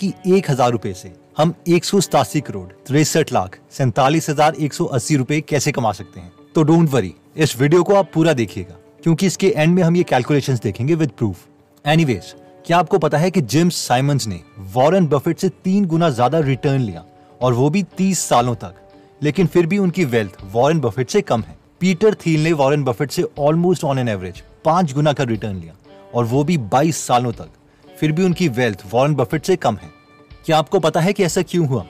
कि एक हज़ार रूपए से हम एक सौ सतासी करोड़, तिरसठ लाख, सैतालीस हज़ार एक सौ अस्सी रूपए कैसे कमा सकते हैं? तो डोंट वरी इस वीडियो को आप पूरा देखिएगा, क्योंकि इसके एंड में हम ये कैलकुलेशंस देखेंगे विद प्रूफ एनीवेज क्या आपको पता है कि जिम्स साइमंस ने वॉरेन बफेट से तीन गुना ज़्यादा रिटर्न लिया, और वो भी तीस सालों तक? लेकिन फिर भी उनकी वेल्थ वॉरेन बफेट से कम है। पीटर थील ने वॉरेन बफेट से ऑलमोस्ट ऑन एन एवरेज पाँच गुना का रिटर्न लिया, और वो भी बाईस सालों तक। फिर भी उनकी वेल्थ वॉरेन बफेट से कम है। क्या आपको पता है कि ऐसा क्यों हुआ?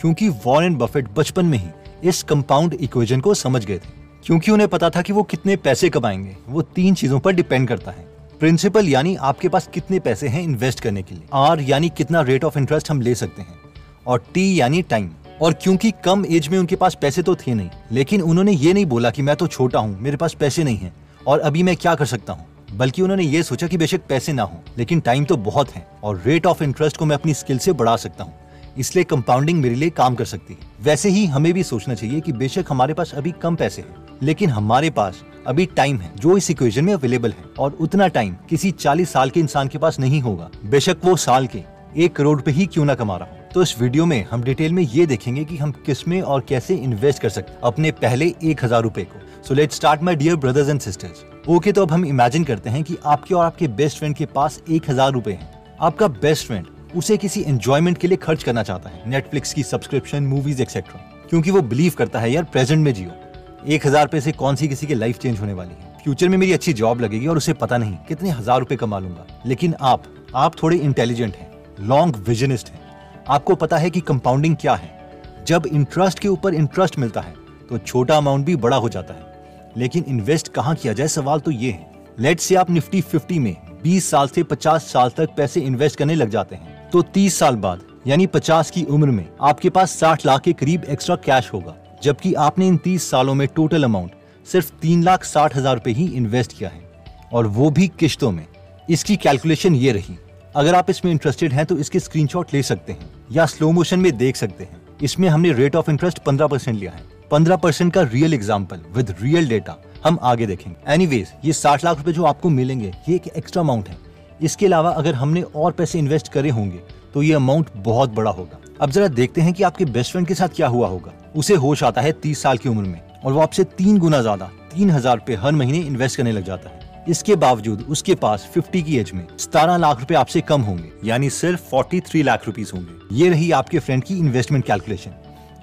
क्योंकि वॉरेन बफेट बचपन में ही इस कंपाउंड इक्वेशन को समझ गए थे। क्योंकि उन्हें पता था कि वो कितने पैसे कमाएँगे, वो तीन चीज़ों पर डिपेंड करता है। प्रिंसिपल यानी आपके पास कितने पैसे हैं इन्वेस्ट करने के लिए। आर यानी कितना रेट ऑफ़ इंटरेस्ट हम ले सकते हैं। और टी यानी टाइम और क्योंकि कम एज में उनके पास पैसे तो थे नहीं, लेकिन उन्होंने ये नहीं बोला कि मैं तो छोटा हूँ, मेरे पास पैसे नहीं है। और अभी मैं क्या कर सकता हूँ? बल्कि उन्होंने ये सोचा कि बेशक पैसे ना हो, लेकिन टाइम तो बहुत है और रेट ऑफ़ इंटरेस्ट को मैं अपनी स्किल से बढ़ा सकता हूँ। इसलिए कंपाउंडिंग मेरे लिए काम कर सकती है। वैसे ही हमें भी सोचना चाहिए कि बेशक हमारे पास अभी कम पैसे हैं, लेकिन हमारे पास अभी टाइम है, जो इस इक्वेशन में अवेलेबल है और उतना टाइम किसी 40 साल के इंसान के पास नहीं होगा। बेशक वो साल के एक करोड़ पे ही क्यों ना कमा रहा हो। तो इस वीडियो में हम डिटेल में ये देखेंगे कि हम किसमें और कैसे इन्वेस्ट कर सकते अपने पहले एक हज़ार रूपए को। So let start my dear brothers and sisters okay तो अब हम इमेजिन करते हैं कि आपके और आपके बेस्ट फ्रेंड के पास एक हज़ार रूपए है। आपका बेस्ट फ्रेंड उसे किसी एंजॉयमेंट के लिए खर्च करना चाहता है नेटफ्लिक्स की सब्सक्रिप्शन मूवीज़ एक्सेट्रा क्योंकि वो बिलीव करता है, यार प्रेजेंट में जियो। एक हज़ार रुपए से कौन सी किसी की लाइफ चेंज होने वाली है? फ्यूचर में मेरी अच्छी जॉब लगेगी और उसे पता नहीं कितने हज़ार रुपए कमा लूँगा। लेकिन आप आप थोड़े इंटेलिजेंट हैं लॉन्ग विजनिस्ट हैं। आपको पता है कि कंपाउंडिंग क्या है? जब इंटरेस्ट के ऊपर इंटरेस्ट मिलता है तो छोटा अमाउंट भी बड़ा हो जाता है। लेकिन इन्वेस्ट कहाँ किया जाए? सवाल तो ये है। लेट से आप निफ्टी फिफ्टी में 20 साल से 50 साल तक पैसे इन्वेस्ट करने लग जाते हैं। तो 30 साल बाद, यानी 50 की उम्र में, आपके पास 60 लाख के करीब एक्स्ट्रा कैश होगा। जबकि आपने इन 30 सालों में टोटल अमाउंट सिर्फ़ तीन लाख साठ हज़ार रूपए ही इन्वेस्ट किया है। और वो भी किश्तों में। इसकी कैलकुलेशन ये रही। अगर आप इसमें इंटरेस्टेड हैं तो इसके स्क्रीनशॉट ले सकते हैं। या स्लो मोशन में देख सकते हैं। इसमें हमने रेट ऑफ़ इंटरेस्ट पंद्रह परसेंट लिया है। पंद्रह परसेंट का real example with real data हम आगे देखेंगे। एनीवेज ये साठ लाख रुपए जो आपको मिलेंगे, ये एक एक्स्ट्रा अमाउंट है। इसके अलावा अगर हमने और पैसे इन्वेस्ट करे होंगे तो ये अमाउंट बहुत बड़ा होगा। अब जरा देखते हैं कि आपके बेस्ट फ्रेंड के साथ क्या हुआ होगा। उसे होश आता है तीस साल की उम्र में, और वो आपसे तीन गुना ज़्यादा, तीन हज़ार रूपए हर महीने इन्वेस्ट करने लग जाता है। इसके बावजूद उसके पास 50 की एज में सतारह लाख रुपए आपसे कम होंगे, यानी सिर्फ़ 43 लाख रुपीस होंगे। ये रही आपके फ्रेंड की इन्वेस्टमेंट कैलकुलेशन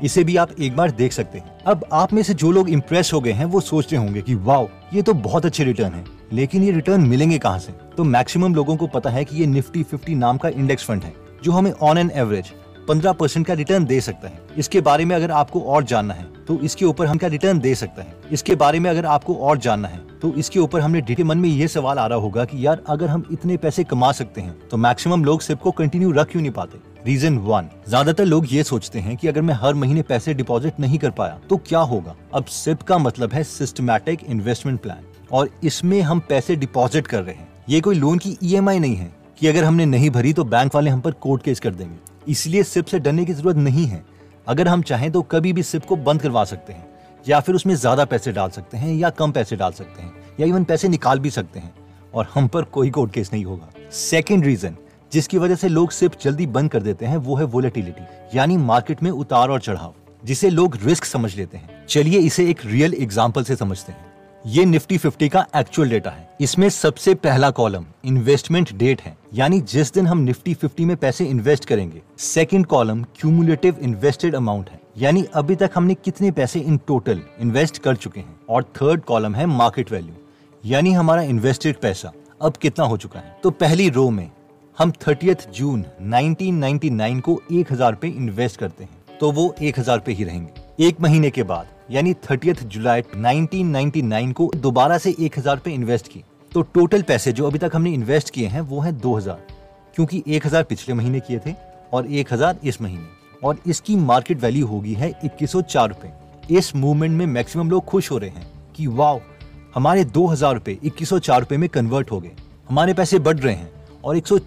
इसे भी आप एक बार देख सकते हैं। अब आप में से जो लोग इम्प्रेस हो गए हैं, वो सोच रहे होंगे कि, वाओ, ये तो बहुत अच्छे रिटर्न है। लेकिन ये रिटर्न मिलेंगे कहाँ से? तो मैक्सिमम लोगों को पता है कि ये निफ्टी फिफ्टी नाम का इंडेक्स फंड है, जो हमें ऑन एन एवरेज पंद्रह परसेंट का रिटर्न दे सकता है। इसके बारे में अगर आपको और जानना है तो इसके ऊपर हम क्या रिटर्न दे सकता है? इसके बारे में अगर आपको और जानना है तो इसके ऊपर हमने डिटे मन में ये सवाल आ रहा होगा कि, यार, अगर हम इतने पैसे कमा सकते हैं तो मैक्सिमम लोग सिप को कंटिन्यू रख क्यों नहीं पाते? रीजन वन ज़्यादातर लोग ये सोचते हैं कि अगर मैं हर महीने पैसे डिपॉजिट नहीं कर पाया तो क्या होगा? अब सिप का मतलब है सिस्टमैटिक इन्वेस्टमेंट प्लान और इसमें हम पैसे डिपॉजिट कर रहे हैं। ये कोई लोन की ई e नहीं है, कि अगर हमने नहीं भरी तो बैंक वाले हम पर कोर्ट केस कर देंगे। इसलिए सिप से डरने की ज़रूरत नहीं है। अगर हम चाहें तो कभी भी सिप को बंद करवा सकते हैं, या फिर उसमें ज़्यादा पैसे डाल सकते हैं, या कम पैसे डाल सकते हैं, या इवन पैसे निकाल भी सकते हैं, और हम पर कोई कोर्ट केस नहीं होगा। सेकेंड रीजन जिसकी वजह से लोग सिर्फ़ जल्दी बंद कर देते हैं, वो है वोलेटिलिटी यानी मार्केट में उतार और चढ़ाव, जिसे लोग रिस्क समझ लेते हैं। चलिए इसे एक रियल एग्ज़ाम्पल से समझते हैं। ये निफ्टी फिफ्टी का एक्चुअल डेटा है। इसमें सबसे पहला कॉलम इन्वेस्टमेंट डेट है, यानी जिस दिन हम निफ्टी फिफ्टी में पैसे इन्वेस्ट करेंगे second column cumulative invested amount है, यानी अभी तक हमने कितने पैसे इन टोटल इन्वेस्ट कर चुके हैं। और थर्ड कॉलम है मार्केट वैल्यू यानी हमारा इन्वेस्टेड पैसा अब कितना हो चुका है। तो पहली रो में हम थर्टियथ जून 1999 को एक हज़ार पे इन्वेस्ट करते हैं तो वो एक हज़ार पे ही रहेंगे। एक महीने के बाद, यानी थर्टियथ जुलाई 1999 को दोबारा से एक हज़ार पे इन्वेस्ट की तो टोटल पैसे जो अभी तक हमने इन्वेस्ट किए हैं, वो है दो हज़ार, क्योंकि एक हज़ार पिछले महीने किए थे और एक हज़ार इस महीने। और इसकी मार्केट वैल्यू होगी है इक्कीस रुपए। इस मूवमेंट में मैक्सिमम लोग खुश हो रहे हैं कि, वाओ, हमारे दो हज़ार रुपए इक्कीस में कन्वर्ट हो गए। हमारे पैसे बढ़ रहे हैं। और एक सौ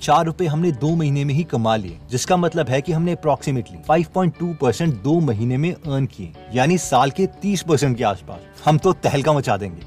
हमने दो महीने में ही कमा लिए, जिसका मतलब है कि हमने अप्रोक्सीमेटली 5.2 परसेंट दो महीने में अर्न किए, यानी साल के 30 परसेंट के आसपास। हम तो तहलका मचा देंगे,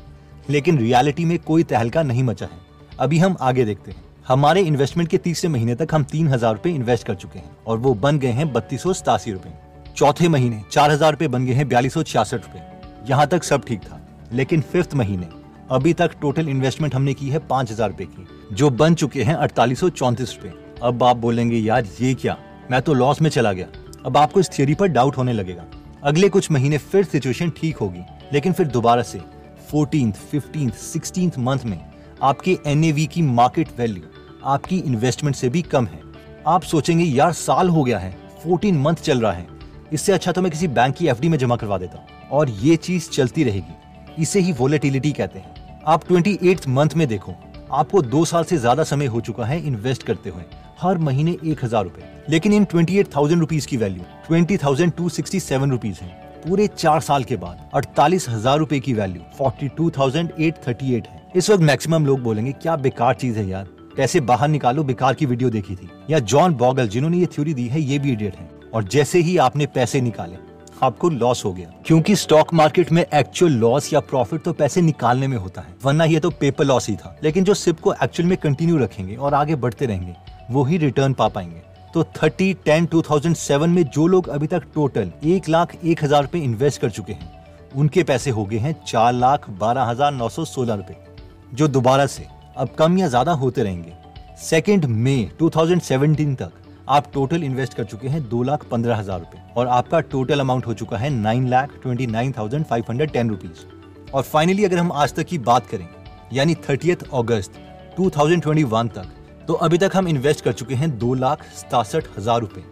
लेकिन रियलिटी में कोई तहलका नहीं मचा है। अभी हम आगे देखते हैं। हमारे इन्वेस्टमेंट के तीसरे महीने तक हम तीन हज़ार रूपए इन्वेस्ट कर चुके हैं, और वो बन गए हैं बत्तीस सौ सतासी रूपए। चौथे महीने चार हज़ार रूपए बन गए हैं बयालीस सौ छियासठ रूपए। यहाँ तक सब ठीक था, लेकिन फिफ्थ महीने अभी तक टोटल इन्वेस्टमेंट हमने की है पाँच हज़ार रूपए की, जो बन चुके हैं अड़तालीस सौ चौंतीस रूपए। अब आप बोलेंगे, यार, ये क्या? मैं तो लॉस में चला गया। अब आपको इस थियोरी पर डाउट होने लगेगा। अगले कुछ महीने फिर सिचुएशन ठीक होगी, लेकिन फिर दोबारा से फोर्टीन फिफ्टीन सिक्सटीन मंथ में आपके एनएवी की मार्केट वैल्यू आपकी इन्वेस्टमेंट से भी कम है। आप सोचेंगे, यार, साल हो गया है फोर्टीन मंथ चल रहा है। इससे अच्छा तो मैं किसी बैंक की एफडी में जमा करवा देता और ये चीज़ चलती रहेगी। इसे ही वोलेटिलिटी कहते हैं। आप ट्वेंटी मंथ में देखो। आपको दो साल से ज़्यादा समय हो चुका है इन्वेस्ट करते हुए। हर महीने एक हज़ार रूपए। लेकिन इन ट्वेंटी एट थाउज़ेंड रुपीज़ की value, twenty thousand two sixty seven rupees है। पूरे चार साल के बाद अड़तालीस हज़ार रूपए की value, forty two thousand eight thirty eight है। इस वक्त मैक्सिमम लोग बोलेंगे, क्या बेकार चीज़ है यार। पैसे बाहर निकालो, बेकार की वीडियो देखी थी। या जॉन बॉगल, जिन्होंने ये थ्योरी दी है, ये भी इडियट है। और जैसे ही आपने पैसे निकाले आपको लॉस हो गया। क्योंकि स्टॉक मार्केट में एक्चुअल लॉस या प्रॉफिट तो पैसे निकालने में होता है, वरना ये तो पेपर लॉस ही था। लेकिन जो सिप को एक्चुअल में कंटिन्यू रखेंगे और आगे बढ़ते रहेंगे, वो ही रिटर्न पा पाएँगे। तो thirty ten two thousand seven में जो लोग अभी तक टोटल एक लाख, एक हज़ार रूपए इन्वेस्ट कर चुके हैं, उनके पैसे हो गए हैं चार लाख, बारह हज़ार, नौ सौ सोलह रूपए, जो दोबारा से अब कम या ज़्यादा होते रहेंगे। सेकेंड मई 2017 तक आप टोटल इन्वेस्ट कर चुके हैं दो लाख पंद्रह हज़ार रूपए और आपका टोटल अमाउंट हो चुका है nine lakh twenty nine thousand five hundred ten rupees और फाइनली अगर हम आज तक की बात करें, यानी थर्टियथ अगस्त 2021 तक तो अभी तक हम इन्वेस्ट कर चुके हैं दो लाख सतासठ हज़ार रुपए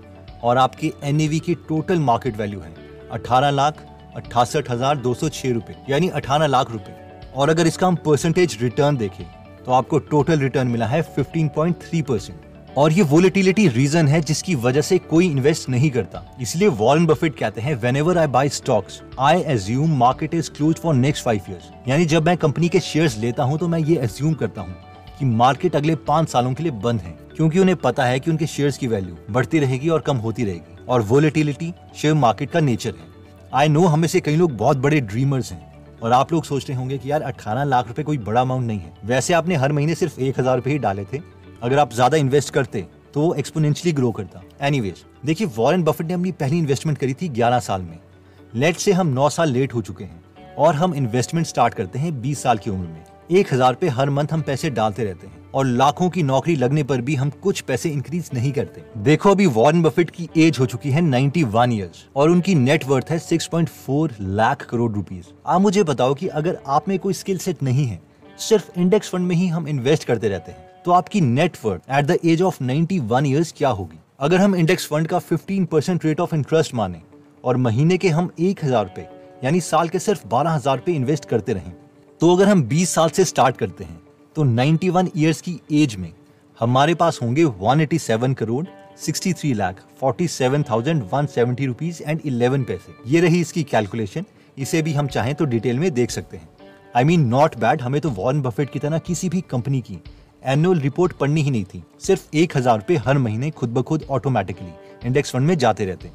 और आपकी एन की टोटल मार्केट वैल्यू है अठारह लाख अट्ठासठ हज़ार दो सौ छह रुपए, यानी अठारह लाख रुपए। और अगर इसका हम परसेंटेज रिटर्न देखें तो आपको टोटल रिटर्न मिला है 15.3 परसेंट और ये वोलेटिलिटी रीजन है जिसकी वजह से कोई इन्वेस्ट नहीं करता। इसलिए वॉरेन बफेट कहते हैं whenever I buy stocks I assume market is close for next five years यानी जब मैं कंपनी के शेयर्स लेता हूँ तो मैं ये एज्यूम करता हूँ कि मार्केट अगले पाँच सालों के लिए बंद है, क्योंकि उन्हें पता है कि उनके शेयर्स की वैल्यू बढ़ती रहेगी और कम होती रहेगी। और वोलेटिलिटी शेयर मार्केट का नेचर है। आई नो हमें से कई लोग बहुत बड़े ड्रीमर्स हैं, और आप लोग सोच रहे होंगे कि यार 18 लाख रुपए कोई बड़ा अमाउंट नहीं है। वैसे आपने हर महीने सिर्फ़ एक हज़ार रुपए ही डाले थे। अगर आप ज़्यादा इन्वेस्ट करते तो वो एक्सपोनेंशियली ग्रो करता। एनीवेज देखिए वॉरेन बफेट ने अपनी पहली इन्वेस्टमेंट करी थी 11 साल में। लेट से हम 9 साल लेट हो चुके हैं और हम इन्वेस्टमेंट स्टार्ट करते हैं 20 साल की उम्र में। एक हज़ार पे हर मंथ हम पैसे डालते रहते हैं और लाखों की नौकरी लगने पर भी हम कुछ पैसे इंक्रीज नहीं करते। देखो, अभी वॉरेन बफेट की एज हो चुकी है 91 इयर्स और उनकी नेटवर्थ है 6.4 लाख करोड़ रुपीस आप मुझे बताओ कि अगर आप में कोई स्किल सेट नहीं है, सिर्फ़ इंडेक्स फंड में ही हम इन्वेस्ट करते रहते हैं। तो आपकी net worth at the age 91 years क्या होगी? अगर हम इंडेक्स फंड का 15 परसेंट रेट ऑफ़ इंटरेस्ट माने और महीने के हम एक हज़ार रुपए यानी साल के सिर्फ़ बारह हज़ार रुपए इन्वेस्ट करते रहें तो अगर हम 20 साल से स्टार्ट करते हैं तो 91 इयर्स की एज में हमारे पास होंगे 187 करोड़ 63 लाख 47,170 रुपीस एंड 11 पैसे ये रही इसकी कैलकुलेशन इसे भी हम चाहें तो डिटेल में देख सकते हैं। आई मीन नॉट बैड हमें तो वॉर्न बफेट की तरह किसी भी कंपनी की एनुअल रिपोर्ट पढ़नी ही नहीं थी। सिर्फ़ एक हज़ार रुपए हर महीने खुद ब खुद ऑटोमेटिकली इंडेक्स फंड में जाते रहते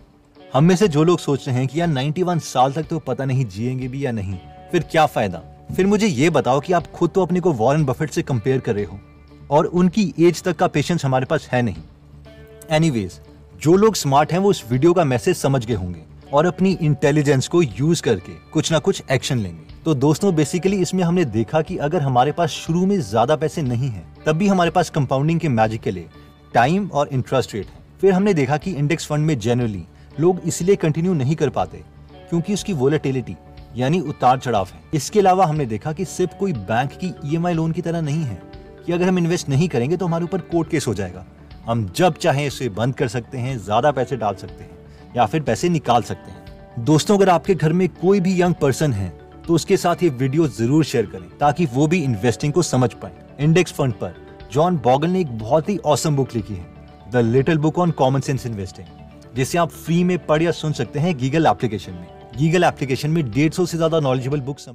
हम में से जो लोग सोच रहे हैं कि यार 91 साल तक तो पता नहीं जिएँगे भी या नहीं, फिर क्या फ़ायदा? फिर मुझे ये बताओ कि आप खुद तो अपने को वॉरेन बफेट से कंपेयर कर रहे हो और उनकी एज तक का पेशेंस हमारे पास है नहीं। एनीवेज जो लोग स्मार्ट हैं वो इस वीडियो का मैसेज समझ गए होंगे और अपनी इंटेलिजेंस को यूज़ करके कुछ ना कुछ एक्शन लेंगे। तो दोस्तों बेसिकली इसमें हमने देखा कि अगर हमारे पास शुरू में ज़्यादा पैसे नहीं है, तब भी हमारे पास कंपाउंडिंग के मैजिक के लिए टाइम और इंटरेस्ट रेट है। फिर हमने देखा कि इंडेक्स फंड में जनरली लोग इसलिए कंटिन्यू नहीं कर पाते क्योंकि उसकी वोलेटिलिटी यानी उतार चढ़ाव है। इसके अलावा हमने देखा कि सिर्फ़ कोई बैंक की ईएमआई लोन की तरह नहीं है कि अगर हम इन्वेस्ट नहीं करेंगे तो हमारे ऊपर कोर्ट केस हो जाएगा। हम जब चाहें इसे बंद कर सकते हैं, ज़्यादा पैसे डाल सकते हैं या फिर पैसे निकाल सकते हैं। दोस्तों, अगर आपके घर में कोई भी यंग पर्सन है तो उसके साथ ये वीडियो ज़रूर शेयर करें, ताकि वो भी इन्वेस्टिंग को समझ पाए। इंडेक्स फंड पर जॉन बॉगल ने एक बहुत ही औसम बुक लिखी है the little book on common sense investing जिसे आप फ्री में पढ़ या सुन सकते हैं गीगल एप्लीकेशन में। गीगल एप्लीकेशन में डेढ़ सौ से ज़्यादा नॉलेजेबल बुक्स